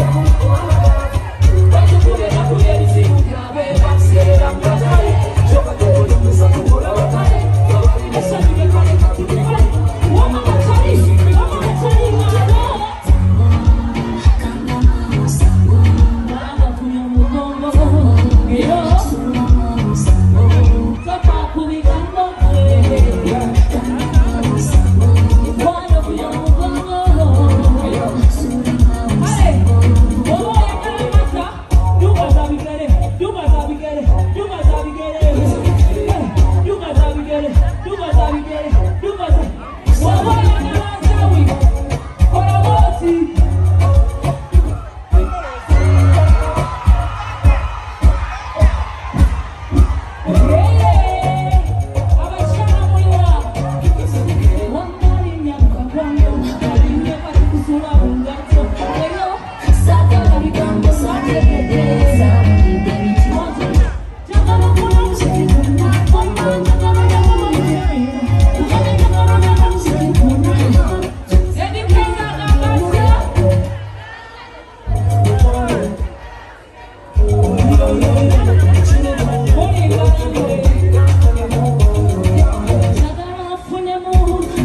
Yeah.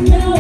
No.